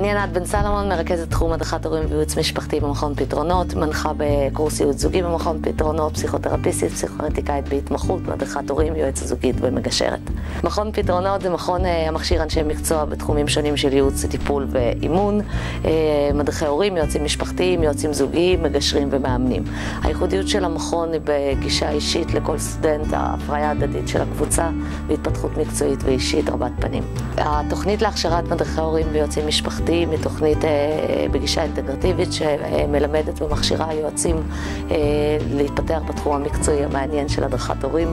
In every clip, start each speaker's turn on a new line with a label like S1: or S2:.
S1: אני ענת בן סלומון, מרכזת תחום הדרכת הורים וייעוץ משפחתי במכון פתרונות, מנחה בקורס ייעוץ זוגי במכון פתרונות, פסיכותרפיסטית, פסיכואנטיקאית בהתמחות, מדריכת הורים, יועצת זוגית ומגשרת. מכון פתרונות זה מכון אה, המכשיר אנשי מקצוע בתחומים שונים של ייעוץ, טיפול ואימון, אה, מדריכי הורים, יועצים משפחתיים, יועצים זוגיים, מגשרים ומאמנים. הייחודיות של המכון היא בגישה אישית לכל סטודנט, ההפריה ההדדית של הקבוצה והתפתחות מקצועית ואישית רבת פנים. התוכנית להכשרת מדריכי הורים ויועצים משפחתיים היא תוכנית אה, בגישה אינטגרטיבית שמלמדת ומכשירה יועצים אה, להתפתח בתחום המקצועי המעניין של הדרכת הורים,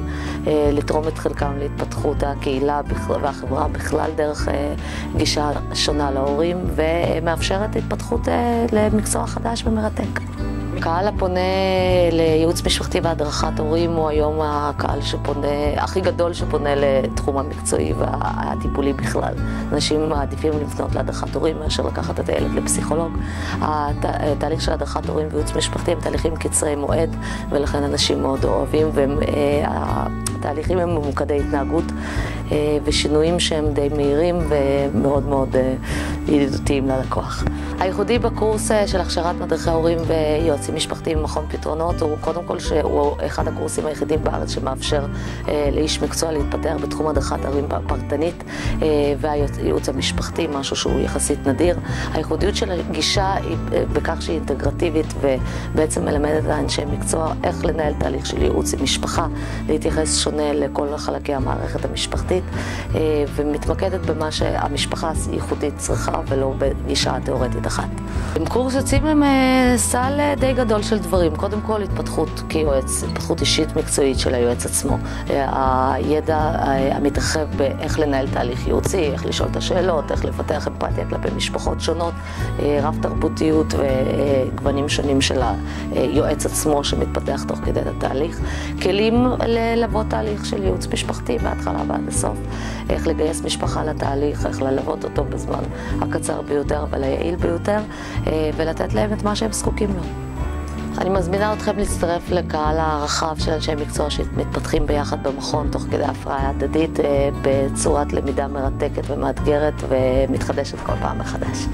S1: אה, לתרום את חלקם להתפתחות הקהילה והחברה בכלל דרך גישה שונה להורים ומאפשרת התפתחות למקצוע חדש ומרתק. הקהל הפונה לייעוץ משפחתי והדרכת הורים הוא היום הקהל שפונה, הכי גדול שפונה לתחום המקצועי והטיפולי בכלל. אנשים מעדיפים לפנות להדרכת הורים מאשר לקחת את הילד לפסיכולוג. התהליך של הדרכת הורים וייעוץ משפחתי הם תהליכים קצרי מועד, ולכן אנשים מאוד אוהבים, והתהליכים הם ממוקדי התנהגות ושינויים שהם די מהירים ומאוד מאוד ידידותיים ללקוח. הייחודי בקורס של הכשרת מדריכי הורים ויועצים משפחתיים במכון פתרונות הוא קודם כל שהוא אחד הקורסים היחידים בארץ שמאפשר אה, לאיש מקצוע להתפתח בתחום הדרכת הורים פרטנית אה, והייעוץ המשפחתי, משהו שהוא יחסית נדיר. הייחודיות של הגישה היא אה, בכך שהיא אינטגרטיבית ובעצם מלמדת לאנשי מקצוע איך לנהל תהליך של ייעוץ עם משפחה, להתייחס שונה לכל חלקי המערכת המשפחתית אה, ומתמקדת במה שהמשפחה הייחודית צריכה ולא בגישה תיאורטית אחת. עם קורס יוצאים עם אה, סל אה, די גדול של דברים. קודם כל התפתחות כיועץ, התפתחות אישית מקצועית של היועץ עצמו. אה, הידע המתרחב באיך לנהל תהליך ייעוצי, איך לשאול את השאלות, איך לפתח אמפתיה כלפי משפחות שונות, רב תרבותיות וגוונים שונים של היועץ עצמו שמתפתח תוך כדי התהליך. כלים ללוות תהליך של ייעוץ משפחתי מההתחלה ועד הסוף. איך לגייס משפחה לתהליך, איך ללוות אותו בזמן הקצר ביותר אבל היעיל ביותר. ולתת להם את מה שהם זקוקים לו. אני מזמינה אתכם להצטרף לקהל הרחב של אנשי מקצוע שמתפתחים ביחד במכון תוך כדי הפרעה הדדית בצורת למידה מרתקת ומאתגרת ומתחדשת כל פעם מחדש.